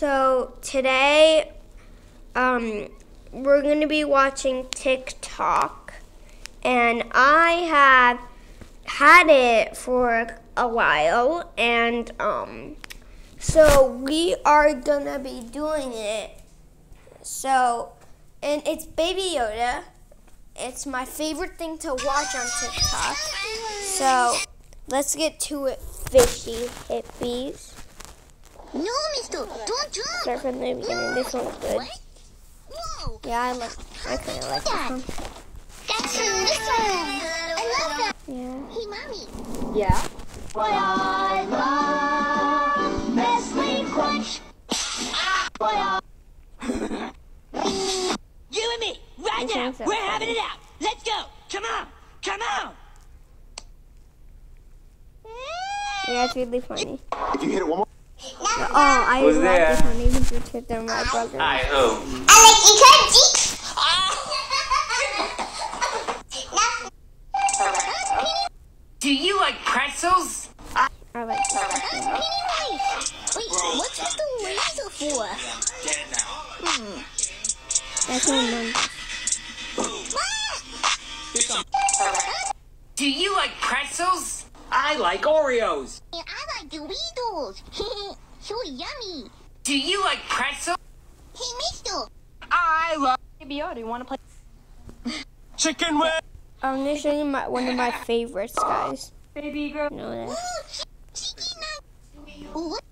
So today, um, we're going to be watching TikTok, and I have had it for a while, and um, so we are gonna be doing it. So, and it's Baby Yoda. It's my favorite thing to watch on TikTok. So, let's get to it, fishy hippies. No, mister, don't jump. Start from the beginning. This one's good. What? Whoa, Yeah, I like. I kind of like this one. that's from this one. I love that. Yeah. Hey, mommy. Yeah. What I love, Nestle Crunch. What You and me, right This now. so We're having it out. Let's go. Come on. Come on. Yeah, it's really funny. If you hit it one more. Oh, I Who's love there? this one. Even because they're my brother. Hi, who? I like Do you like pretzels? I like this one. Pennywise. Wait, what's with the laser for? Hmm. That's my mom. Do you like pretzels? I like Oreos. I like Doritos. so yummy. Do you like pretzels? Hey, mister. I love Baby Yoda, you want to play? chicken wing! I'm gonna show you my, one of my favorites, guys. Baby girl. You know that? Chicken nug- What?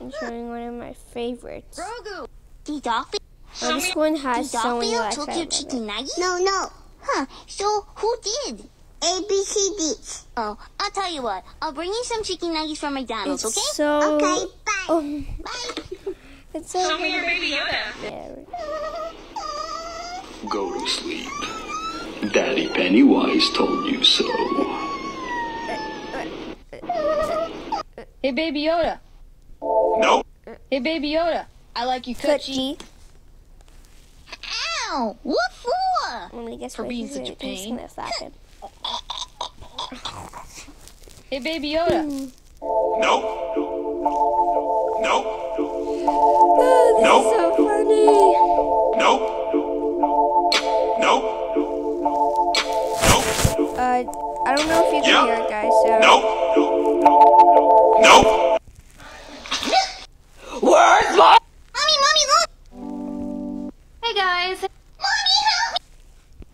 I'm showing one of my favorites. Grogu. The dolphin? Oh, this one has so many dolphin likes. your love chicken it. nugget? No, no. Huh. So who did? A B C D. Oh, I'll tell you what. I'll bring you some chicken nuggets from McDonald's, It's okay? so. Okay, bye. Oh, Bye. it's so. Show me your baby Yoda. Yeah. Go to sleep. Daddy Pennywise told you so. Hey, Baby Yoda. Nope. Hey, Baby Yoda. I like you coochie. Coochie. Ow! What for? I'm gonna guess For what being he's such a gonna- pain. gonna slap him. Hey, Baby Yoda. Nope. Nope. Oh, this Nope. is so funny. Nope. Nope. Nope. Uh, I don't know if you can Yeah. hear it, guys. So. Nope. Nope. Where's my? Mommy, mommy, look! Hey, guys. Mommy, help me!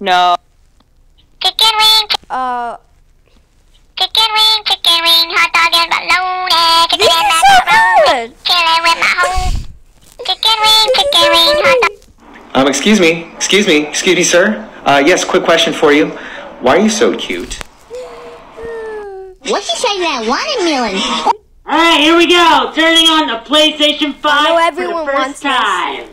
No. Excuse me, excuse me, excuse me, sir. Uh, yes, quick question for you. Why are you so cute? What's the size of that watermelon? Alright, here we go. Turning on the PlayStation 5 I know for everyone the wants first this. time.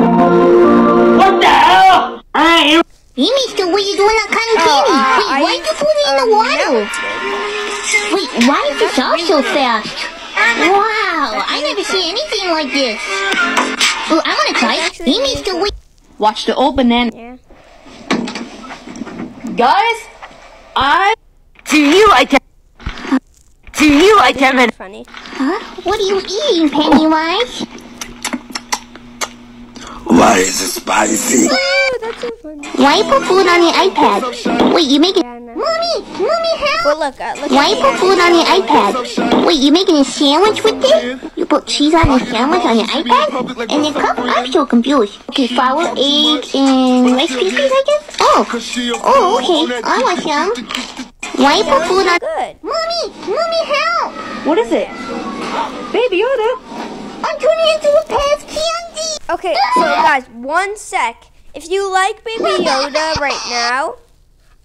What the hell? Alright, here Hey, mister, what you doing that kind of Oh, uh, Wait, I- why'd you put it in the um, water? melted. Wait, why is this off so fast? Wow, I never see anything like this. Oh, I wanna try it. actually Hey, mister, what? Watch the old banana. Yeah. Guys, I. To you like them? Do you like them? And Funny. Huh? What are you eating, Pennywise? Why is it spicy? Oh, that's so. Why put food on the iPad? Wait, you making... Yeah, I know. Mommy, mommy, help! But look, uh, look. Why at you the put food on the iPad? Wait, you making a sandwich with this? You put cheese on the sandwich on your iPad? And the cup? I'm so confused. Okay, flour, egg, and rice pieces, I guess? Oh, oh, okay. I want some. Why put food on... Good. Mommy, mommy, help! What is it? Baby Yoda. I'm turning into a past candy! Okay, so guys, one sec. If you like Baby Yoda right now,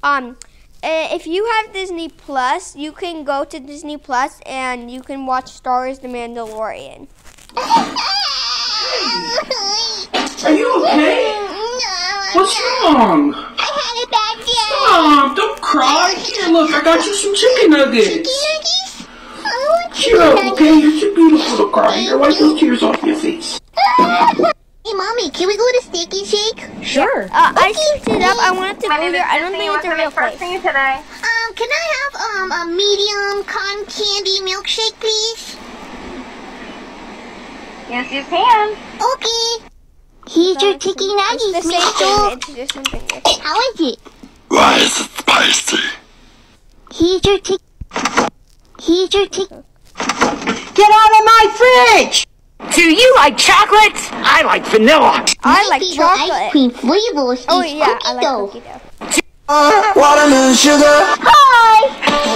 um, eh, if you have Disney Plus, you can go to Disney Plus and you can watch Star Wars: The Mandalorian. Are you okay? What's wrong? I had a bad day. Mom, don't cry. Here, look, I got you some chicken nuggets. Candies? I want Cheer up, okay? You're too beautiful to cry. Here, wipe those tears off your face. Hey, mommy, can we go to Steak and Shake? Sure. Uh, I searched it up. I wanted to go there. I don't think it's a real place. Um, can I have um a medium cotton candy milkshake, please? Yes, you can. Okay. Here's your chicken It's the nuggets, same Mister. thing. It's just something different. How is it? Why is it spicy? Here's your chicken. Here's your chicken. Get out of my fridge! Do you like chocolate? I like vanilla. I like Maybe the ice chocolate. cream flavors Oh is yeah, I cookie like dough. cookie dough. Uh, watermelon sugar. Hi.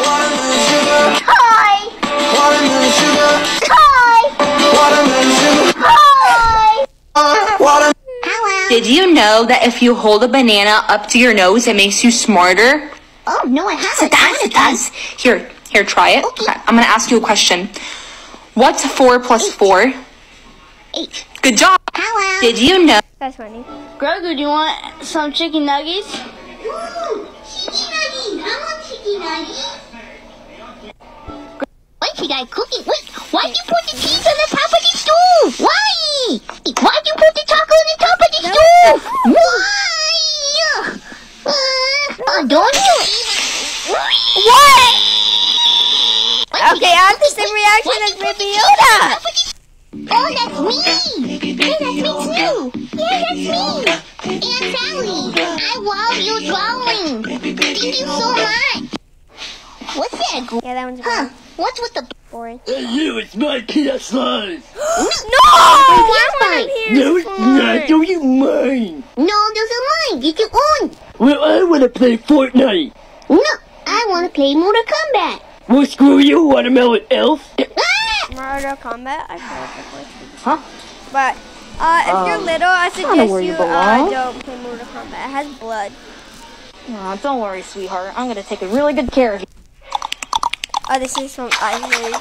Watermelon sugar. Hi. Watermelon sugar. Hi. Watermelon sugar. Hi. Uh, watermelon. Hello. Did you know that if you hold a banana up to your nose, it makes you smarter? Oh no, I haven't. It does, it does. Here, here, try it. Okay. I'm gonna ask you a question. What's four plus four? Eight. Good job. Hello. Did you know? That's funny. Grogu, do you want some chicken nuggets? Ooh, chicken nuggets. I want chicken nuggets. Why you guys cooking? Wait, why'd you put the cheese on the top of the stove? Why? Have the same reaction as Yoda. Oh, that's me! Hey, that's me too! Yeah, that's me! Aunt Sally! I love your drawing! Thank you so much! What's that? gr- Yeah, that one's Huh? boring. What's with the... boring. Hey, you, it's my PS5. No! I want to hear No, it's not. Don't you mind? No, those are mine! Get your own! Well, I want to play Fortnite. No, I want to play Mortal Kombat! Well, screw you, watermelon elf. Mortal Kombat. I played before. Huh? But uh, if you're little, I suggest where you you uh, belong. don't play Mortal Kombat. It has blood. Oh, don't worry, sweetheart. I'm gonna take a really good care of you. Oh, this is from Ivory.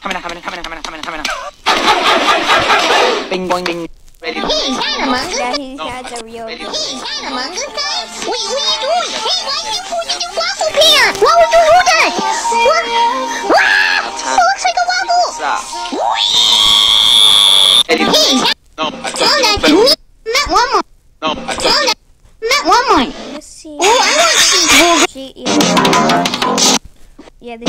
Coming in, coming in, coming in, coming in, coming in, coming in. Bing, boing, bing. Ready? Hey, is that Among Us? Yeah, he has a real. Hey, is that Among Us, guys? Wait, what are you doing? Hey, why did you put it in waffle pan? Why would you do that? What? Ah! It looks like a waffle! Ready? Hey, is that... No, I Oh, that's me! Not one more! No, I Oh, that... Not one more! Let's see. Oh, I want cheeseburger! She, yeah. Yeah, this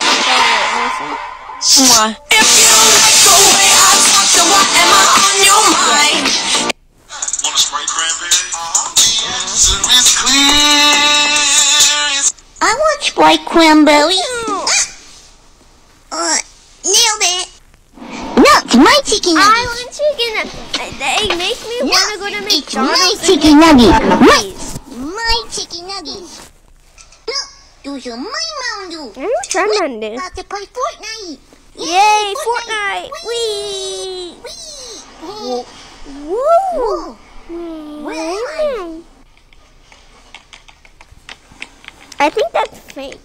Oh, and I'm sorry, Mason. Mwah. Wanna Sprite Cranberry? So it's clear. I want Sprite Cranberry! Uh, nailed it! No, it's my chicken I want chicken. uh, They make me No, want to go to it's McDonald's. my chicken nuggets! My, my chicken nuggets! Those are my Mountain I'm trying to do. About to play Fortnite! Yay, Fortnite! Wee! Whee! Woo! Where am I? I think that's fake.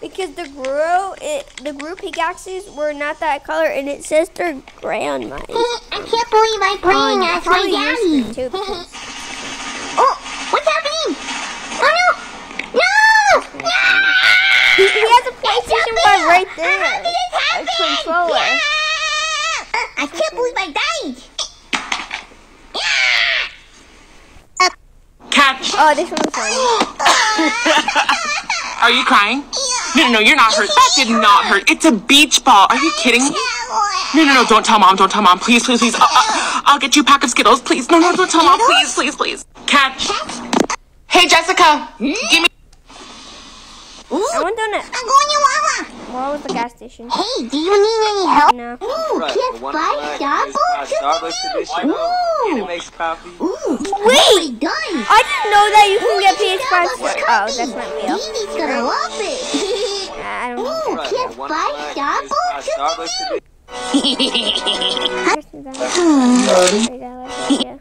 Because the grill, it, the group pickaxes were not that color, and it says they're gray on mine. I can't believe I'm playing Oh, as my daddy! too, because- oh, what's happening? Oh no! No! No! He, he has a PlayStation 5 right there. How did this A happen? controller. Yeah! I can't believe I died! Catch. Oh, this one's funny. Are you crying? No, no, no, you're not hurt. That did not hurt. It's a beach ball. Are you kidding me? No, no, no, don't tell mom, don't tell mom. Please, please, please. I'll, I'll, I'll get you a pack of Skittles. Please. No, no, don't tell mom. Please, please, please. Catch. Hey, Jessica. Give me. I want donut. I'm going to Wawa! What was the gas station? Hey, do you need any help? No. Ooh, can't buy Starbucks? Ooh! makes coffee. Ooh! Wait! Done! I didn't know that you can get PS5 for. Oh, that's not real. Baby's gonna love it! I don't Ooh, know. can't buy Starbucks? Yeah.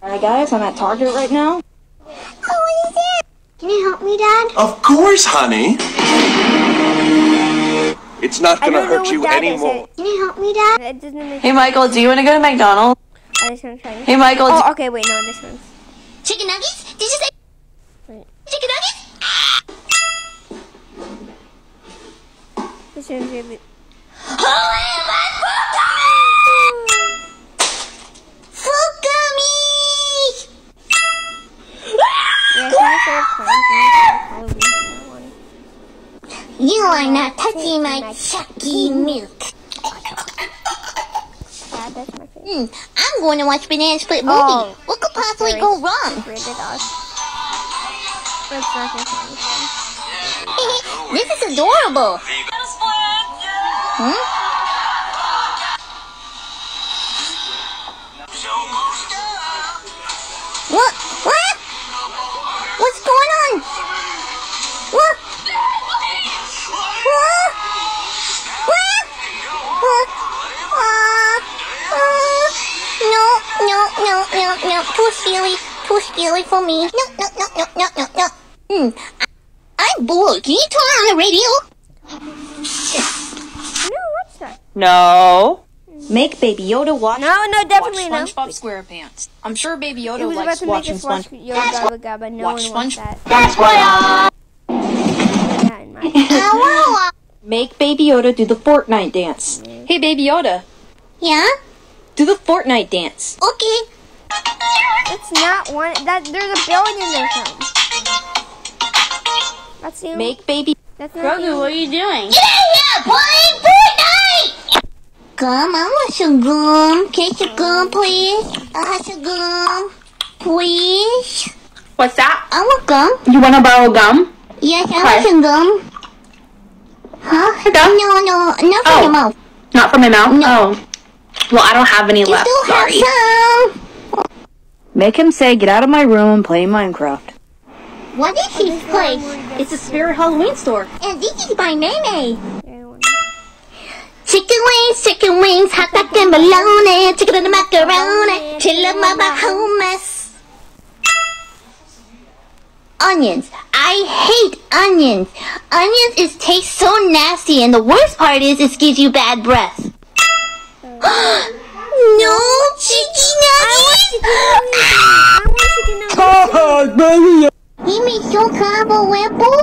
Alright, guys, I'm at Target right now. Oh, what is it? Can you help me, Dad? Of course, honey. It's not gonna hurt you that is. anymore. Can you help me, Dad? It doesn't make Hey, Michael, do you want to go to McDonald's? Oh, this one's funny. Hey, Michael. Oh, okay, wait, no, this one's. Chicken nuggets? Did you say Wait. chicken nuggets? This is really. Who am I? Fukami! Yeah, I think they're clowns. Halloween one. You are not touching my chucky milk. Yeah, that's my favorite. Hmm, I'm going to watch Banana Split movie. Oh. what could possibly go wrong? Rated R. That's not his name. this is adorable. Hmm? No, no, no. Too scary. Too scary for me. No, no, no, no, no, no, no. Hmm. I- I'm bored. Can you turn on the radio? No, what's that? No. Make Baby Yoda watch. No, no, definitely no. watch SpongeBob SquarePants. I'm sure Baby Yoda It was about likes to watching us watch SpongeBob. Yoda Gabba Gabba. No Watch one wants That's what I Yeah, in my want. Make Baby Yoda do the Fortnite dance. Hey, Baby Yoda, Yeah? do the Fortnite dance. Okay. It's not one. That there's a billion of them. That's the only. Make Baby. That's not the only. are you doing? Get out here, playing Fortnite! Gum, I want some gum. Can I some gum, please? I have some gum. Please? What's that? I want gum. You want to borrow gum? Yes, I want some gum. Huh? Gum? No, no, not from Oh. your mouth. Not from my mouth? No. Oh. Well, I don't have any You left. still Sorry. have some. Make him say, "Get out of my room and play Minecraft." What is this place? It's a Spirit Halloween store. And this is by Meme. Yeah. Chicken wings, chicken wings, hot dog and bologna, chicken and macaroni, chilla mama hummus. Onions. I hate onions. Onions is taste so nasty, and the worst part is it gives you bad breath. no chicken nuggets. I want chicken nuggets. Give me some combo whipple.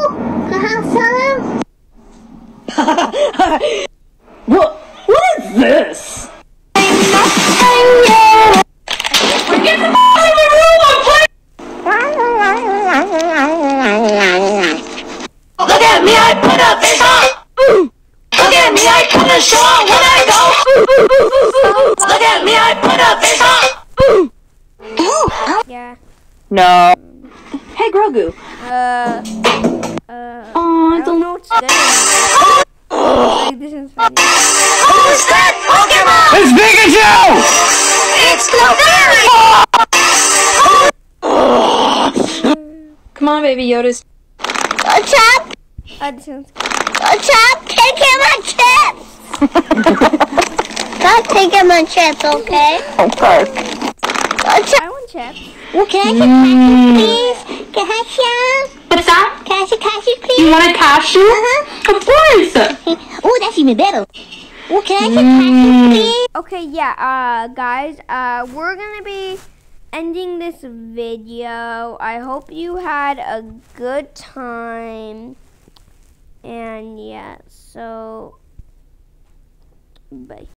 Can No. Hey, Grogu. Uh. Uh. Aw, I don't know what's good. Like, this is funny. Who's that Pokemon? It's Pikachu! It's Clover! Come on, Baby Yoda's. A chop, Uh, this is a chop, take him on chips. Stop taking my chips, okay? Okay. A chop. Chips. Well, can I some cashews, please? Can I have? What's that? Can I have some cashews, You want a cashew? Uh-huh. Of course. Oh, that's even better. Well, can I have some cashews, please? Okay, yeah, uh, guys, uh, we're gonna be ending this video. I hope you had a good time. And yeah, so, bye.